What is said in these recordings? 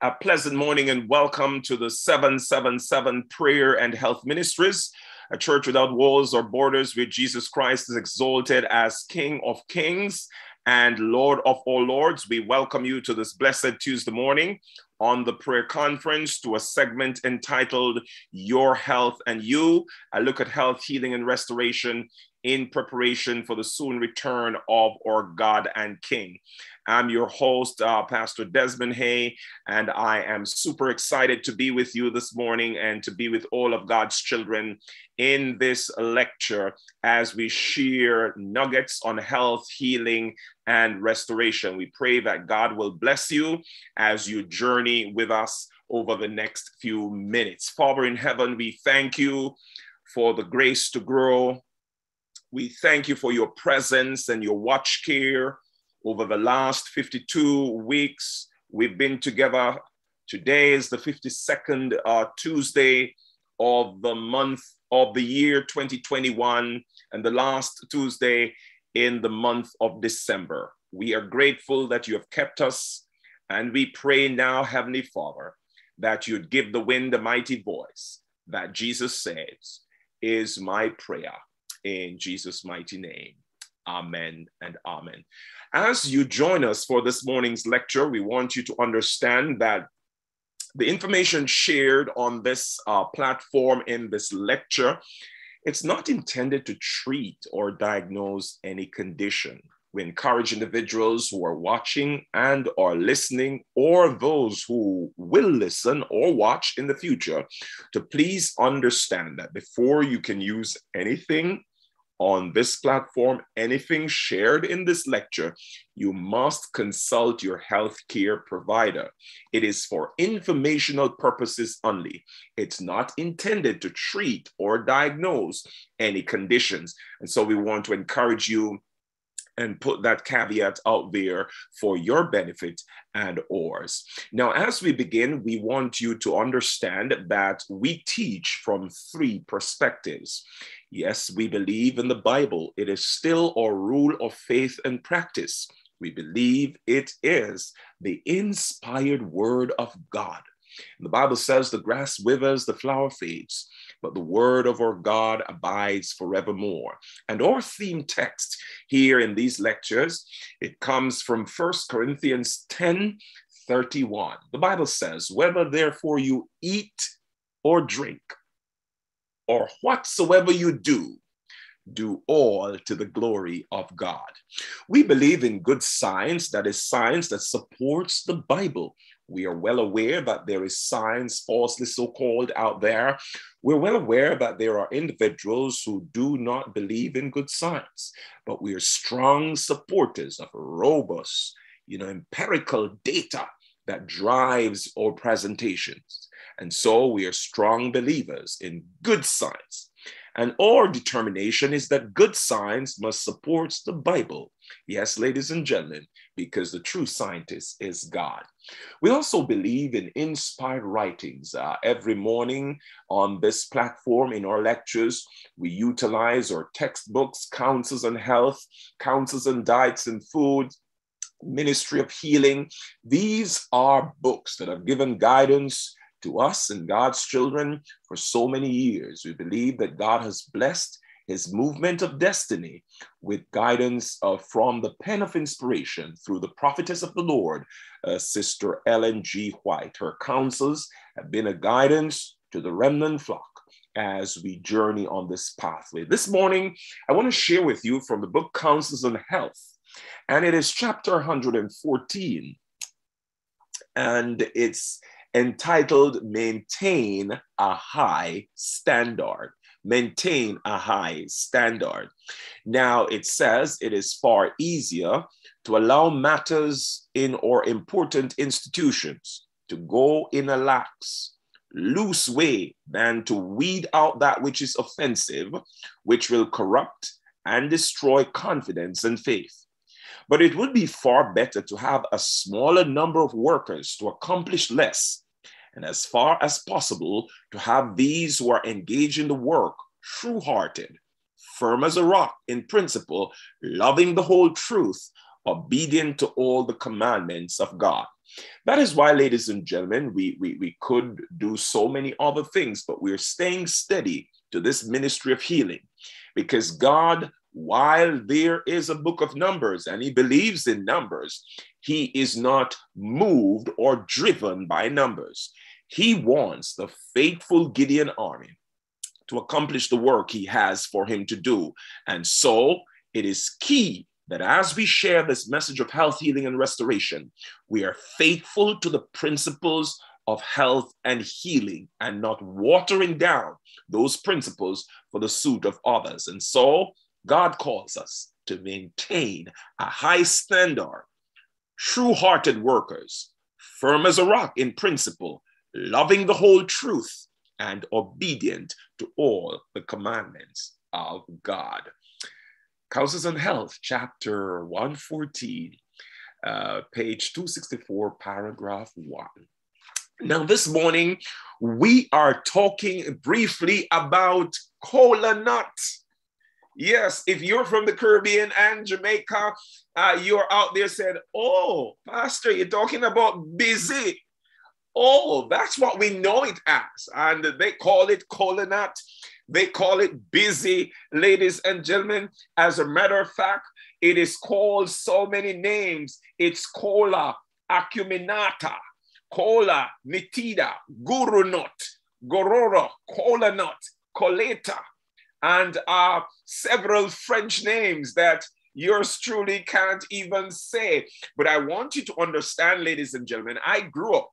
A pleasant morning and welcome to the 777 Prayer and Health Ministries, a church without walls or borders where Jesus Christ is exalted as King of Kings and Lord of all Lords. We welcome you to this blessed Tuesday morning on the prayer conference to a segment entitled Your Health and You, a look at health, healing, and restoration in preparation for the soon return of our God and King. I'm your host, uh, Pastor Desmond Hay, and I am super excited to be with you this morning and to be with all of God's children in this lecture as we share nuggets on health, healing, and restoration. We pray that God will bless you as you journey with us over the next few minutes. Father in heaven, we thank you for the grace to grow. We thank you for your presence and your watch care over the last 52 weeks. We've been together. Today is the 52nd uh, Tuesday of the month of the year 2021 and the last Tuesday in the month of December. We are grateful that you have kept us, and we pray now, Heavenly Father, that you'd give the wind a mighty voice that Jesus says is my prayer in Jesus' mighty name. Amen and amen. As you join us for this morning's lecture, we want you to understand that the information shared on this uh, platform in this lecture, it's not intended to treat or diagnose any condition. We encourage individuals who are watching and are listening, or those who will listen or watch in the future, to please understand that before you can use anything on this platform, anything shared in this lecture, you must consult your healthcare provider. It is for informational purposes only. It's not intended to treat or diagnose any conditions. And so we want to encourage you and put that caveat out there for your benefit and ours. Now, as we begin, we want you to understand that we teach from three perspectives. Yes, we believe in the Bible. It is still our rule of faith and practice. We believe it is the inspired word of God. the Bible says the grass withers, the flower fades, but the word of our God abides forevermore. And our theme text here in these lectures, it comes from First Corinthians 10 31. The Bible says, Whether therefore you eat or drink, or whatsoever you do, do all to the glory of God. We believe in good science, that is science that supports the Bible. We are well aware that there is science, falsely so called, out there. We're well aware that there are individuals who do not believe in good science, but we are strong supporters of robust, you know, empirical data that drives our presentations. And so we are strong believers in good science. And our determination is that good science must support the Bible. Yes, ladies and gentlemen, because the true scientist is God. We also believe in inspired writings. Uh, every morning on this platform in our lectures, we utilize our textbooks, Counsels on Health, Counsels on Diets and Food, Ministry of Healing. These are books that have given guidance to us and God's children for so many years. We believe that God has blessed his movement of destiny with guidance uh, from the pen of inspiration through the prophetess of the Lord, uh, Sister Ellen G. White. Her counsels have been a guidance to the remnant flock as we journey on this pathway. This morning, I want to share with you from the book Counsels on Health, and it is chapter 114. And it's entitled Maintain a High Standard. Maintain a high standard. Now, it says it is far easier to allow matters in or important institutions to go in a lax, loose way than to weed out that which is offensive, which will corrupt and destroy confidence and faith. But it would be far better to have a smaller number of workers to accomplish less, and as far as possible, to have these who are engaged in the work true hearted, firm as a rock in principle, loving the whole truth, obedient to all the commandments of God. That is why, ladies and gentlemen, we, we, we could do so many other things, but we're staying steady to this ministry of healing because God, while there is a book of numbers and he believes in numbers, he is not moved or driven by numbers. He wants the faithful Gideon army to accomplish the work he has for him to do. And so it is key that as we share this message of health, healing, and restoration, we are faithful to the principles of health and healing and not watering down those principles for the suit of others. And so God calls us to maintain a high standard, true hearted workers, firm as a rock in principle, loving the whole truth, and obedient to all the commandments of God. Counsels on Health, chapter 114, uh, page 264, paragraph 1. Now, this morning, we are talking briefly about cola nut. Yes, if you're from the Caribbean and Jamaica, uh, you're out there saying, Oh, Pastor, you're talking about bissy. Oh, that's what we know it as. And they call it cola nut. They call it bissy, ladies and gentlemen. As a matter of fact, it is called so many names. It's cola acuminata, cola nitida, guru nut, gororo, cola nut, coleta, and uh, several French names that yours truly can't even say. But I want you to understand, ladies and gentlemen, I grew up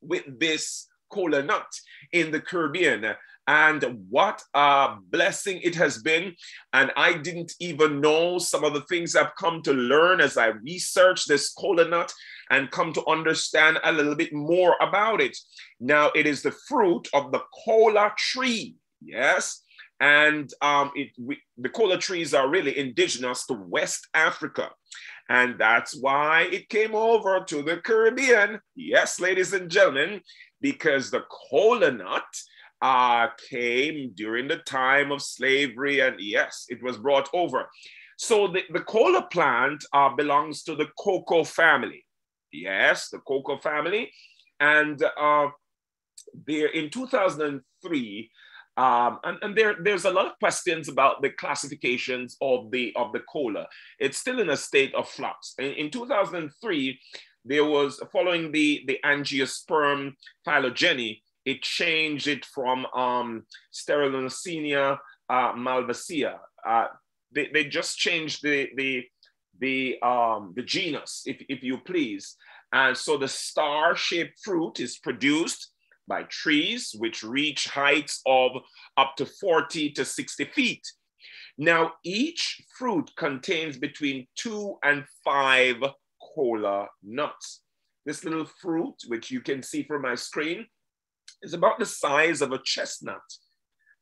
with this cola nut in the Caribbean and what a blessing it has been. And I didn't even know some of the things I've come to learn as I research this cola nut and come to understand a little bit more about it. Now, it is the fruit of the cola tree, yes? And um, it, we, the cola trees are really indigenous to West Africa. And that's why it came over to the Caribbean. Yes, ladies and gentlemen, because the cola nut uh, came during the time of slavery, and yes, it was brought over. So the, the cola plant uh, belongs to the cocoa family. Yes, the cocoa family. And uh, there in 2003, um, and, and there, there's a lot of questions about the classifications of the of the cola. It's still in a state of flux. In, in 2003, there was following the the angiosperm phylogeny, it changed it from um, uh, Malvaceae. Uh, they, they just changed the, the, the, um, the genus, if, if you please. And so the star-shaped fruit is produced by trees which reach heights of up to 40 to 60 feet. Now, each fruit contains between two and five cola nuts. This little fruit, which you can see from my screen, is about the size of a chestnut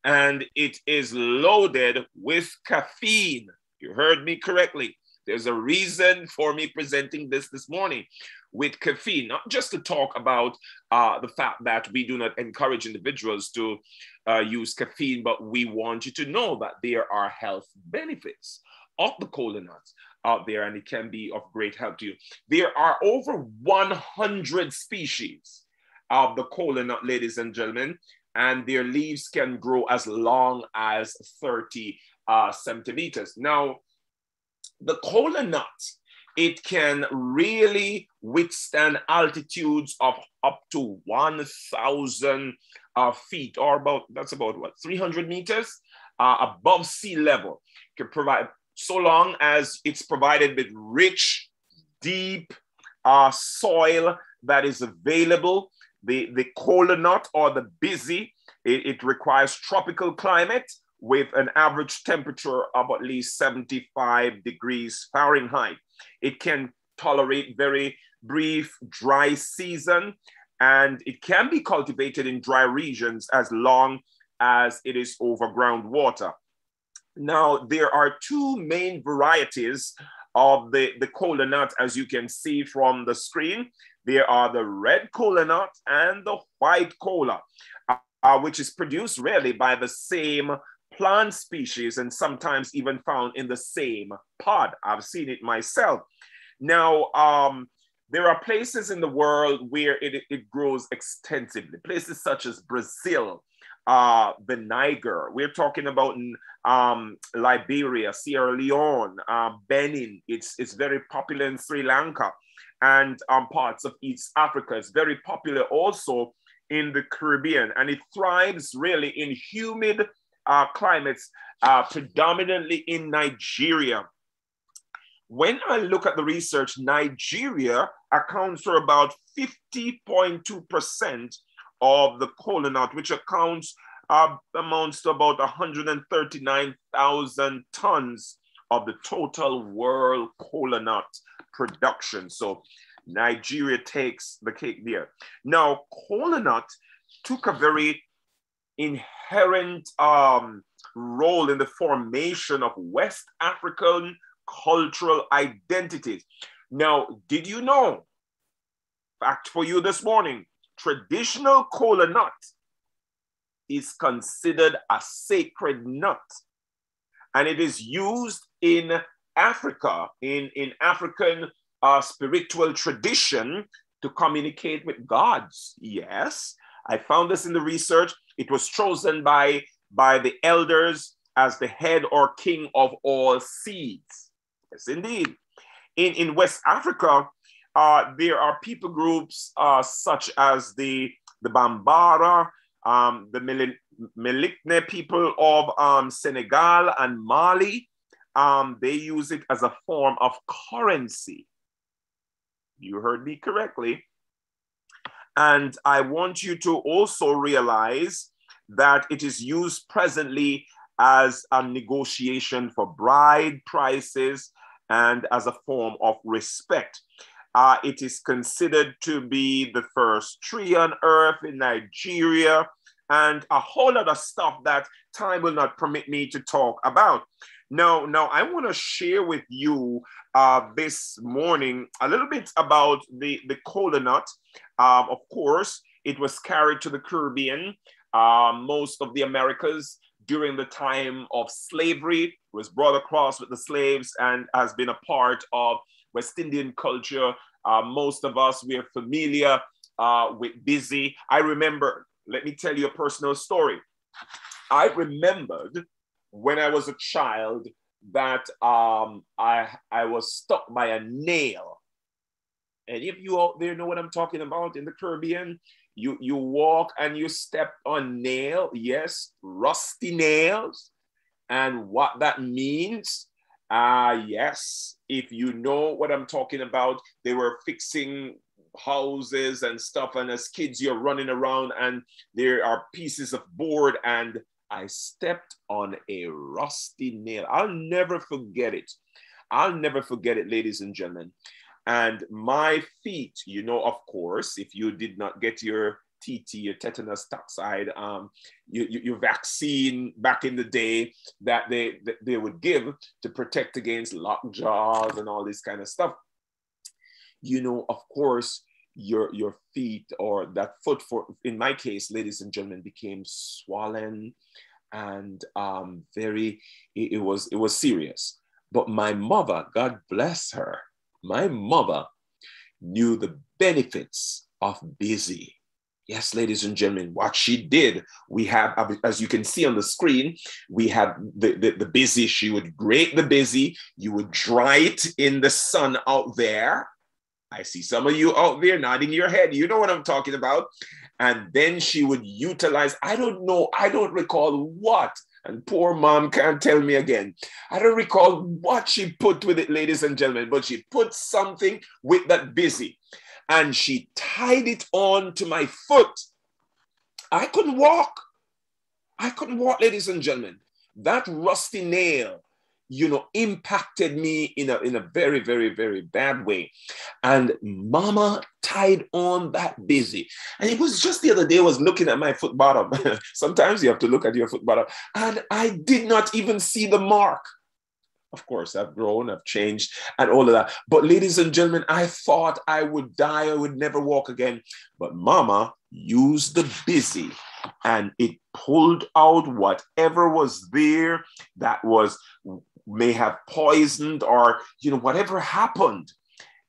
and it is loaded with caffeine. You heard me correctly. There's a reason for me presenting this this morning with caffeine, not just to talk about uh, the fact that we do not encourage individuals to uh, use caffeine, but we want you to know that there are health benefits of the cola nuts out there and it can be of great help to you. There are over 100 species of the cola nut, ladies and gentlemen, and their leaves can grow as long as 30 uh, centimeters. Now, the cola nut, it can really withstand altitudes of up to 1,000 uh, feet, or about, that's about what, 300 meters uh, above sea level. Can provide, so long as it's provided with rich, deep uh, soil that is available the, the cola nut or the bissy, it, it requires tropical climate with an average temperature of at least 75 degrees Fahrenheit. It can tolerate very brief dry season and it can be cultivated in dry regions as long as it is over groundwater. Now, there are two main varieties of the, the cola nut, as you can see from the screen. There are the red cola nut and the white cola, uh, which is produced really by the same plant species and sometimes even found in the same pod. I've seen it myself. Now, um, there are places in the world where it, it grows extensively, places such as Brazil, uh, the Niger. We're talking about um, Liberia, Sierra Leone, uh, Benin. It's, it's very popular in Sri Lanka and um, parts of East Africa. It's very popular also in the Caribbean, and it thrives really in humid uh, climates, uh, predominantly in Nigeria. When I look at the research, Nigeria accounts for about 50.2% of the nut, which accounts uh, amounts to about 139,000 tons of the total world kola nut production. So Nigeria takes the cake there. Now, kola nut took a very inherent um, role in the formation of West African cultural identities. Now, did you know? Fact for you this morning traditional kola nut is considered a sacred nut and it is used in Africa, in, in African uh, spiritual tradition to communicate with gods. Yes, I found this in the research. It was chosen by, by the elders as the head or king of all seeds. Yes, indeed. In, in West Africa, uh, there are people groups uh, such as the, the Bambara, um, the Malinke people of um, Senegal and Mali. Um, they use it as a form of currency. You heard me correctly. And I want you to also realize that it is used presently as a negotiation for bride prices and as a form of respect. Uh, it is considered to be the first tree on earth in Nigeria and a whole lot of stuff that time will not permit me to talk about. No, no, I want to share with you uh, this morning a little bit about the, the kola nut. Um, of course, it was carried to the Caribbean, uh, most of the Americas during the time of slavery, was brought across with the slaves and has been a part of West Indian culture. Uh, most of us, we are familiar uh, with bissy. I remember, let me tell you a personal story. I remembered when I was a child that um, I, I was stuck by a nail. And if you out there know what I'm talking about in the Caribbean, you, you walk and you step on nail, yes, rusty nails. And what that means, uh, yes, if you know what I'm talking about, they were fixing houses and stuff. And as kids, you're running around and there are pieces of board and I stepped on a rusty nail. I'll never forget it. I'll never forget it, ladies and gentlemen. And my feet, you know, of course, if you did not get your TT, your tetanus toxoid, um, your, your vaccine back in the day that they, that they would give to protect against lockjaws and all this kind of stuff. You know, of course, your your feet or that foot for in my case ladies and gentlemen became swollen and um, very it, it was it was serious. But my mother god bless her my mother knew the benefits of bissy. Yes ladies and gentlemen what she did we have as you can see on the screen we have the, the, the bissy she would grate the bissy you would dry it in the sun out there I see some of you out there nodding your head. You know what I'm talking about. And then she would utilize, I don't know, I don't recall what. And poor mom can't tell me again. I don't recall what she put with it, ladies and gentlemen, but she put something with that bissy and she tied it on to my foot. I couldn't walk. I couldn't walk, ladies and gentlemen. That rusty nail you know, impacted me in a, in a very, very, very bad way. And mama tied on that bissy. And it was just the other day, I was looking at my foot bottom. Sometimes you have to look at your foot bottom. And I did not even see the mark. Of course, I've grown, I've changed, and all of that. But, ladies and gentlemen, I thought I would die, I would never walk again. But mama used the bissy and it pulled out whatever was there that was may have poisoned or you know whatever happened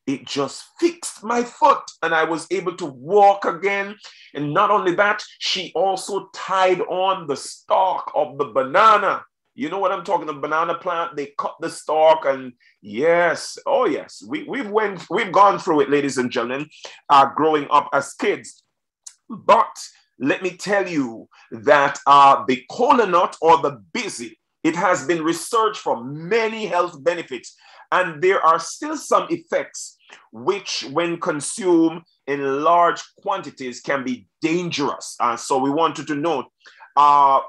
it just fixed my foot and I was able to walk again. And not only that, she also tied on the stalk of the banana. You know what I'm talking? The banana plant. They cut the stalk, and yes, oh yes, we, we've went, we've gone through it, ladies and gentlemen, uh, growing up as kids. But let me tell you that uh, the kola nut or the bissy, it has been researched for many health benefits, and there are still some effects which, when consumed in large quantities, can be dangerous. Uh, so we wanted to note. Uh,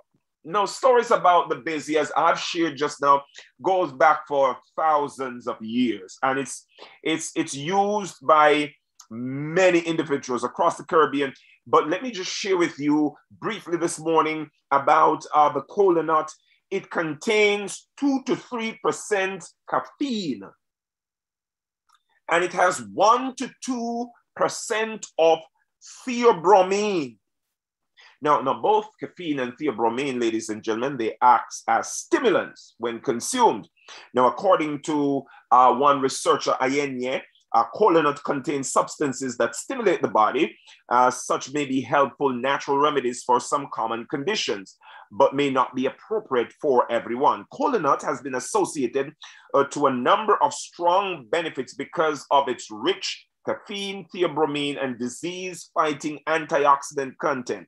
no stories about the bissy, as I've shared just now, goes back for thousands of years, and it's it's it's used by many individuals across the Caribbean. But let me just share with you briefly this morning about uh, the kola nut. It contains two to three percent caffeine and it has 1 to 2% of theobromine. Now, now, both caffeine and theobromine, ladies and gentlemen, they act as stimulants when consumed. Now, according to uh, one researcher, Ayenye, uh, kola nut contains substances that stimulate the body. Uh, such may be helpful natural remedies for some common conditions, but may not be appropriate for everyone. Kola nut has been associated uh, to a number of strong benefits because of its rich caffeine, theobromine, and disease fighting antioxidant content.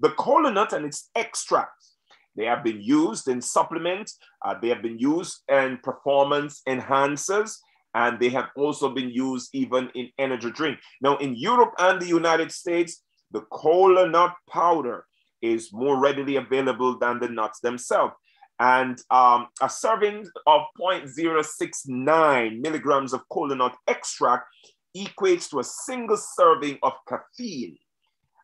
The kola nut and its extracts they have been used in supplements, uh, they have been used in performance enhancers, and they have also been used even in energy drink. Now, in Europe and the United States, the kola nut powder is more readily available than the nuts themselves. And um, a serving of 0.069 milligrams of kola nut extract equates to a single serving of caffeine.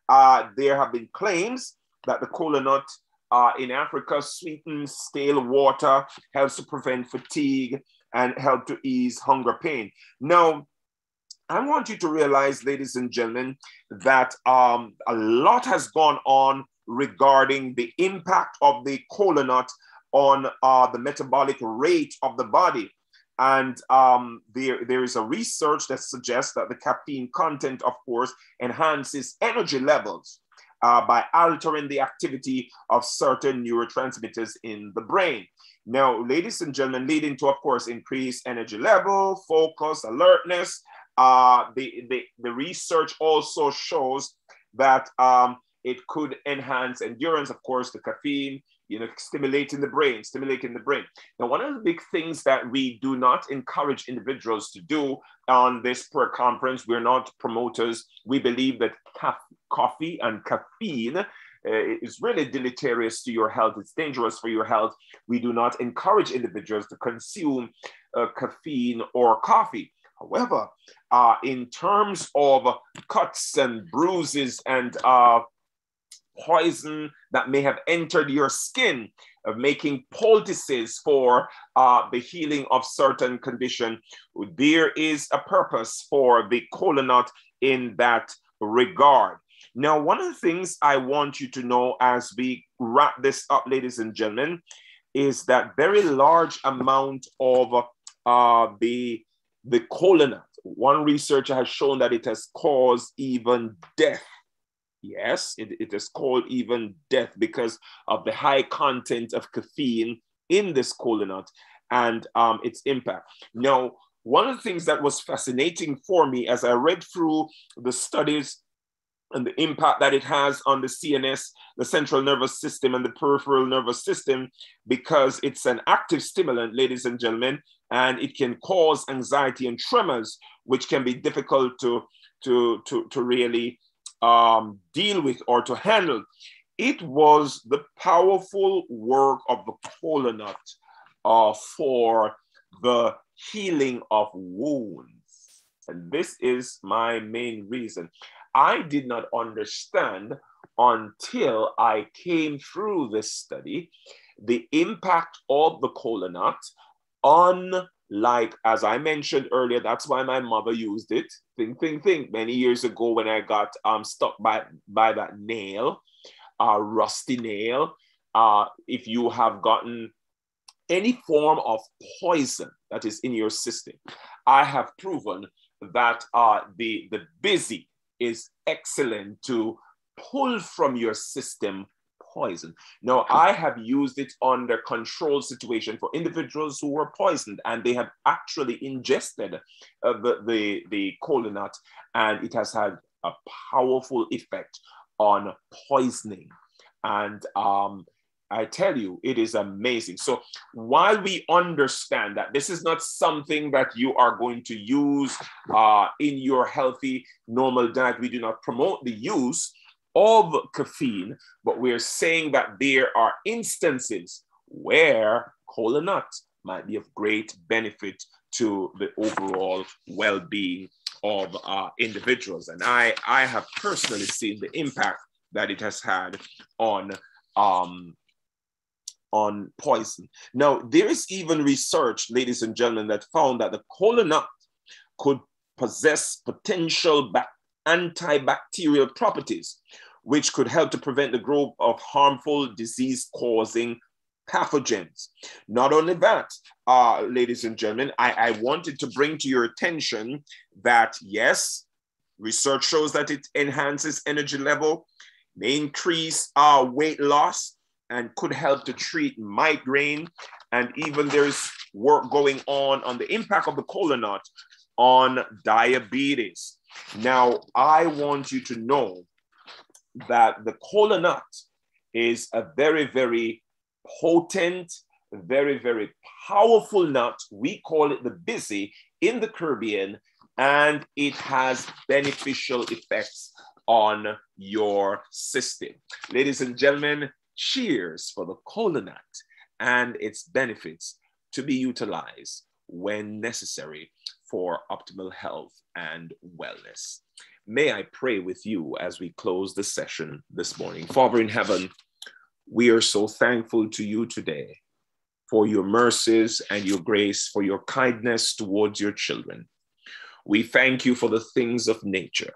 Uh, there have been claims that the kola nut uh, in Africa sweetens stale water, helps to prevent fatigue, and help to ease hunger pain. Now, I want you to realize, ladies and gentlemen, that um, a lot has gone on regarding the impact of the kola nut on uh, the metabolic rate of the body. And um, there, there is a research that suggests that the caffeine content, of course, enhances energy levels uh, by altering the activity of certain neurotransmitters in the brain. Now, ladies and gentlemen, leading to, of course, increased energy level, focus, alertness. Uh, the, the, the research also shows that um, it could enhance endurance, of course, the caffeine, you know, stimulating the brain, stimulating the brain. Now, one of the big things that we do not encourage individuals to do on this prayer conference, we're not promoters. We believe that coffee and caffeine uh, is really deleterious to your health. It's dangerous for your health. We do not encourage individuals to consume uh, caffeine or coffee. However, uh, in terms of cuts and bruises and uh, poison that may have entered your skin, of making poultices for uh, the healing of certain condition, there is a purpose for the kola in that regard. Now, one of the things I want you to know as we wrap this up, ladies and gentlemen, is that very large amount of uh, the, the kola nut. One researcher has shown that it has caused even death. Yes, it, it has caused even death because of the high content of caffeine in this kola nut and um, its impact. Now, one of the things that was fascinating for me as I read through the studies and the impact that it has on the CNS, the central nervous system, and the peripheral nervous system, because it's an active stimulant, ladies and gentlemen, and it can cause anxiety and tremors, which can be difficult to, to, to, to really um, deal with or to handle. It was the powerful work of the kola nut uh, for the healing of wounds. And this is my main reason. I did not understand until I came through this study the impact of the kola nut on like as I mentioned earlier, that's why my mother used it. Think, think, think. Many years ago, when I got um stuck by by that nail, uh, rusty nail. Uh, if you have gotten any form of poison that is in your system, I have proven that uh, the, the bissy is excellent to pull from your system poison. Now, I have used it under control situation for individuals who were poisoned and they have actually ingested uh, the, the, the kola nut and it has had a powerful effect on poisoning. And um, I tell you, it is amazing. So while we understand that this is not something that you are going to use uh, in your healthy, normal diet, we do not promote the use of caffeine, but we're saying that there are instances where kola nut might be of great benefit to the overall well-being of uh, individuals. And I, I have personally seen the impact that it has had on um, on poison. Now, there is even research, ladies and gentlemen, that found that the kola nut could possess potential antibacterial properties, which could help to prevent the growth of harmful disease causing pathogens. Not only that, uh, ladies and gentlemen, I, I wanted to bring to your attention that yes, research shows that it enhances energy level, may increase uh, weight loss, and could help to treat migraine. And even there's work going on on the impact of the kola nut on diabetes. Now, I want you to know that the kola nut is a very, very potent, very, very powerful nut. We call it the bissy in the Caribbean, and it has beneficial effects on your system. Ladies and gentlemen, cheers for the kola nut and its benefits to be utilized when necessary for optimal health and wellness. May I pray with you as we close the session this morning. Father in heaven, we are so thankful to you today for your mercies and your grace, for your kindness towards your children. We thank you for the things of nature.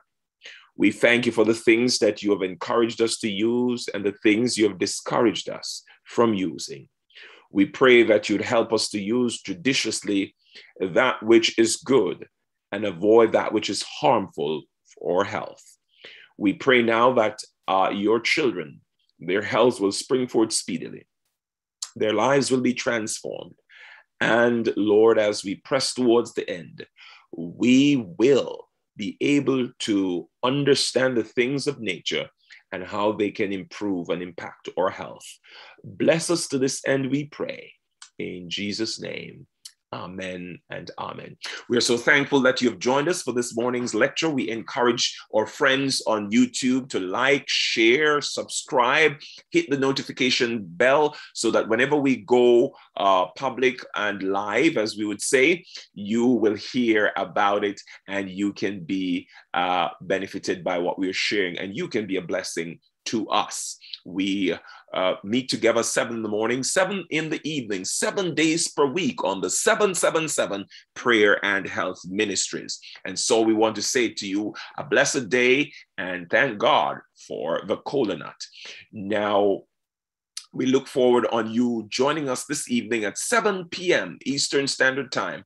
We thank you for the things that you have encouraged us to use and the things you have discouraged us from using. We pray that you'd help us to use judiciously that which is good and avoid that which is harmful for health. We pray now that uh, your children, their health will spring forth speedily, their lives will be transformed. And Lord, as we press towards the end, we will be able to understand the things of nature and how they can improve and impact our health. Bless us to this end, we pray. In Jesus' name, Amen and amen. We are so thankful that you have joined us for this morning's lecture. We encourage our friends on YouTube to like, share, subscribe, hit the notification bell so that whenever we go uh, public and live, as we would say, you will hear about it and you can be uh, benefited by what we're sharing and you can be a blessing to us. We uh, meet together seven in the morning, seven in the evening, seven days per week on the 777 Prayer and Health Ministries. And so we want to say to you a blessed day and thank God for the nut. Now, we look forward on you joining us this evening at 7 p.m. Eastern Standard Time